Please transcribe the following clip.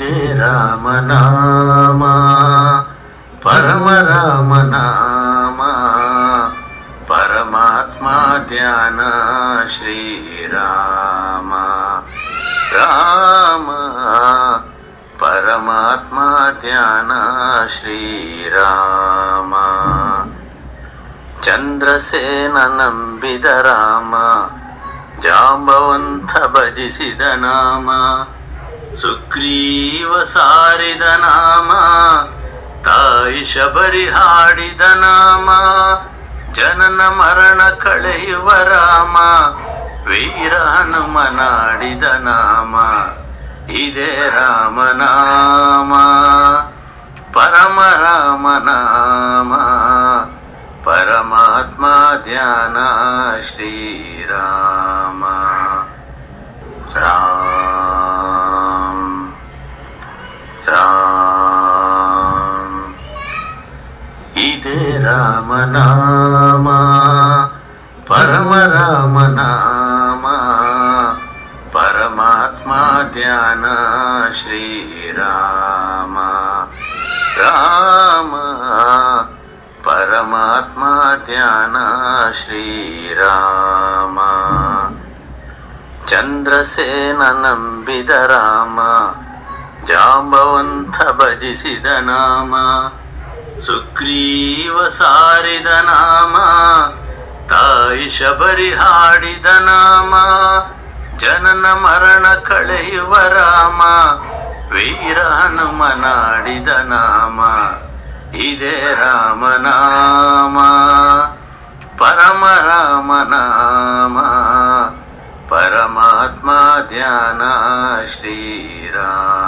राम नाम परम राम नाम परमात्मा ध्यान श्रीराम राम। परमात्मा ध्यान श्रीराम चन्द्रसेन विद राम जाम्बवन्थ भजिसिदनाम ಸುಗ್ರೀವ ಸಾರಿದ ನಾಮ, ತಾಯಿ ಶಬರಿ ಹಾಡಿದ ನಾಮ, ಜನನ ಮರಣ ಕಳೆಯುವ ರಾಮ, ವೀರ ಹನುಮನಾಡಿದ ನಾಮ, ಇದೇ ರಾಮನಾಮ ಪರಮ ರಾಮನಾಮ ಪರಮಾತ್ಮ ಧ್ಯಾನ ಶ್ರೀರಾಮ. ಇದೇ ರಾಮನಾಮ ಪರಮ ರಾಮನಾಮ ಪರಮಾತ್ಮ ಧ್ಯಾನ ಶ್ರೀರಾಮ ರಾಮ ಪರಮಾತ್ಮ ಧ್ಯಾನ ಶ್ರೀರಾಮ ಚಂದ್ರಸೇನ ನಂಬಿದ ರಾಮ ಜಾಂಬವಂತ ಭಜಿಸಿದ ನಾಮ ಸುಗ್ರೀವ ಸಾರಿದ ನಾಮ, ತಾಯಿ ಶಬರಿ ಹಾಡಿದ ನಾಮ, ಜನನ ಮರಣ ಕಳೆಯುವ ರಾಮ, ವೀರ ಹನುಮನಾಡಿದ ನಾಮ, ಇದೇ ರಾಮನಾಮ ಪರಮ ರಾಮನಾಮ ಪರಮಾತ್ಮ ಧ್ಯಾನ ಶ್ರೀರಾಮ.